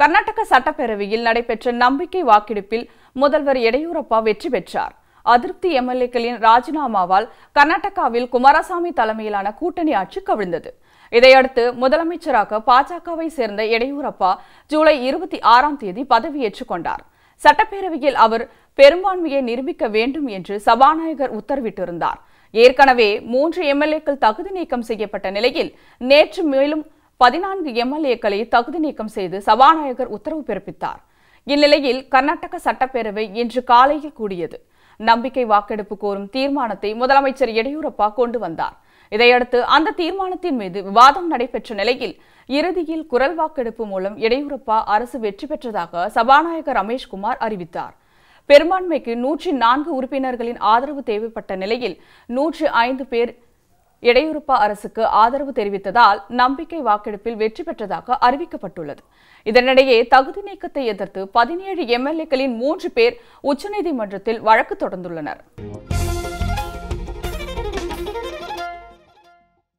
கர்நாடக சட்டப்பேரவையில் நடைபெற்ற நம்பிக்கை வாக்கெடுப்பில் முதல்வர் எடியூரப்பா வெற்றி பெற்றார். அதிருப்தி எம்எல்ஏக்களின் ராஜினாமாவால் கர்நாடகாவில் குமாரசாமி தலைமையிலான கூட்டணி ஆட்சி கவிழ்ந்தது. இதையடுத்து முதலமைச்சராக பாஜகவை சேர்ந்த எடியூரப்பா ஜூலை இருபத்தி ஆறாம் தேதி பதவியேற்றுக் கொண்டார். சட்டப்பேரவையில் அவர் பெரும்பான்மையை நிரூபிக்க வேண்டும் என்று சபாநாயகர் உத்தரவிட்டிருந்தார். ஏற்கனவே மூன்று எம்எல்ஏக்கள் தகுதி நீக்கம் செய்யப்பட்ட நிலையில் நேற்று மேலும் பதினான்கு எம்எல்ஏக்களை தகுதி நீக்கம் செய்து சபாநாயகர் உத்தரவு பிறப்பித்தார். இந்நிலையில் கர்நாடக சட்டப்பேரவை இன்று காலையில் கூடியது. நம்பிக்கை வாக்கெடுப்பு கோரும் தீர்மானத்தை முதலமைச்சர் எடியூரப்பா கொண்டு வந்தார். இதையடுத்து அந்த தீர்மானத்தின் மீது விவாதம் நடைபெற்ற நிலையில் இறுதியில் குரல் வாக்கெடுப்பு மூலம் எடியூரப்பா அரசு வெற்றி பெற்றதாக சபாநாயகர் ரமேஷ்குமார் அறிவித்தார். பெரும்பான்மைக்கு நூற்றி நான்கு உறுப்பினர்களின் ஆதரவு தேவைப்பட்ட நிலையில் நூற்றி ஐந்து பேர் எடையூரப்பா அரசுக்கு ஆதரவு தெரிவித்ததால் நம்பிக்கை வாக்கெடுப்பில் வெற்றி பெற்றதாக அறிவிக்கப்பட்டுள்ளது. இதனிடையே தகுதி நீக்கத்தை எதிர்த்து பதினேழு எம்எல்ஏக்களின் மூன்று பேர் உச்சநீதிமன்றத்தில் வழக்கு தொடர்ந்துள்ளனர்.